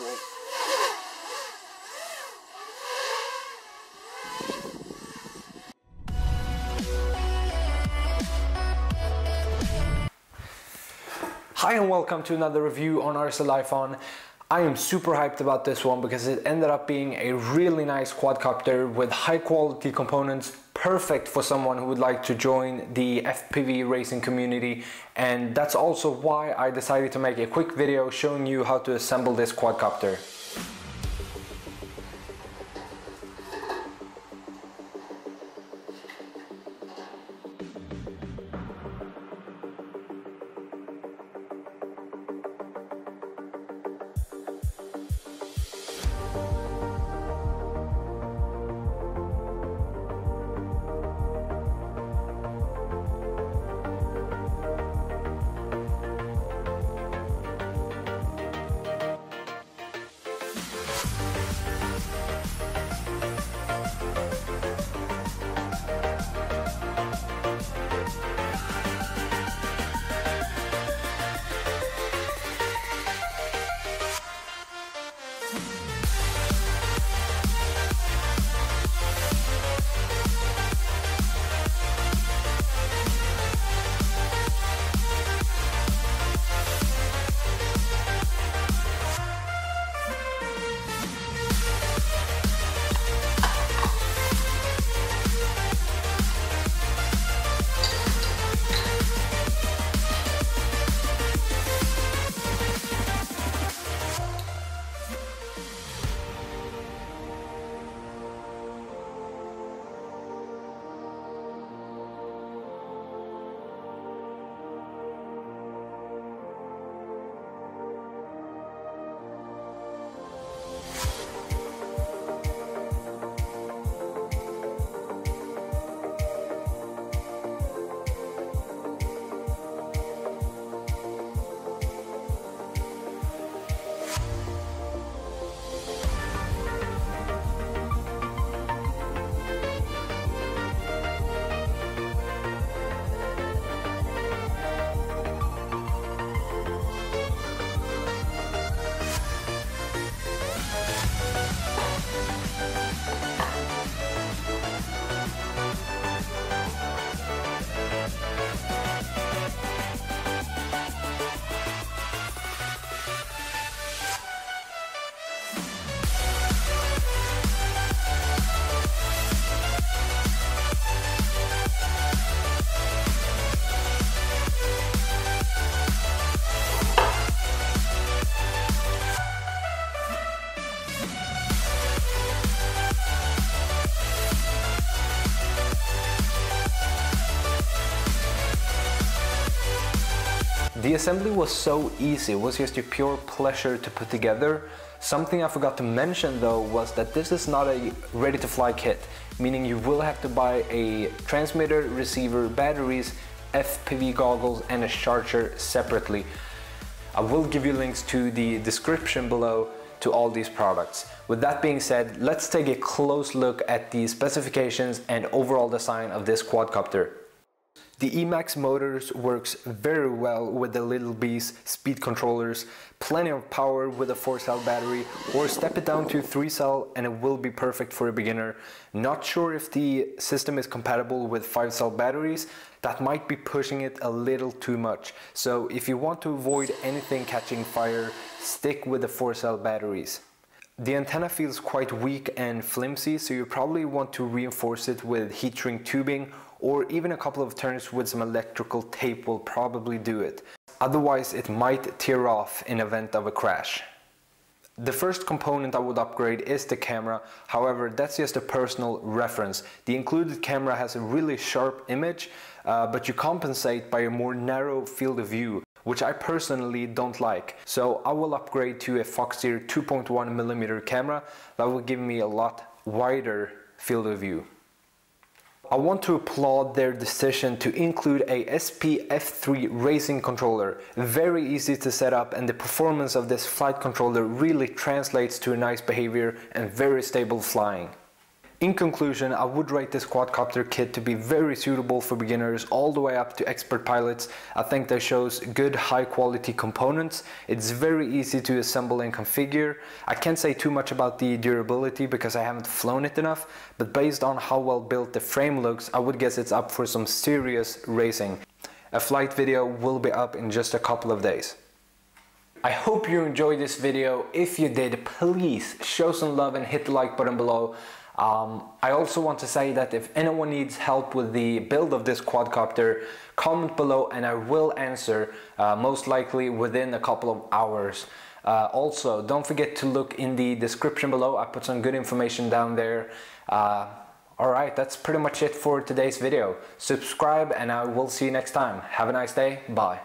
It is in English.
great. Hi and welcome to another review on RCLifeOn. I am super hyped about this one because it ended up being a really nice quadcopter with high quality components, perfect for someone who would like to join the FPV racing community. And that's also why I decided to make a quick video showing you how to assemble this quadcopter. The assembly was so easy, it was just a pure pleasure to put together. Something I forgot to mention though was that this is not a ready to fly kit, meaning you will have to buy a transmitter, receiver, batteries, FPV goggles and a charger separately. I will give you links to the description below to all these products. With that being said, let's take a close look at the specifications and overall design of this quadcopter. The Emax motors works very well with the Little Bees speed controllers, plenty of power with a 4 cell battery or step it down to 3 cell and it will be perfect for a beginner. Not sure if the system is compatible with 5 cell batteries, that might be pushing it a little too much. So if you want to avoid anything catching fire, stick with the 4 cell batteries. The antenna feels quite weak and flimsy, so you probably want to reinforce it with heat shrink tubing or even a couple of turns with some electrical tape will probably do it. Otherwise it might tear off in event of a crash. The first component I would upgrade is the camera, however that's just a personal reference. The included camera has a really sharp image, uh, but you compensate by a more narrow field of view which I personally don't like. So I will upgrade to a Foxeer 2.1mm camera that will give me a lot wider field of view. I want to applaud their decision to include a SP-F3 racing controller. Very easy to set up and the performance of this flight controller really translates to a nice behavior and very stable flying. In conclusion, I would rate this quadcopter kit to be very suitable for beginners all the way up to expert pilots. I think that shows good high quality components. It's very easy to assemble and configure. I can't say too much about the durability because I haven't flown it enough, but based on how well built the frame looks, I would guess it's up for some serious racing. A flight video will be up in just a couple of days. I hope you enjoyed this video. If you did, please show some love and hit the like button below. Um, I also want to say that if anyone needs help with the build of this quadcopter, comment below and I will answer uh, most likely within a couple of hours. Uh, also, don't forget to look in the description below. I put some good information down there. Uh, Alright, that's pretty much it for today's video. Subscribe and I will see you next time. Have a nice day. Bye.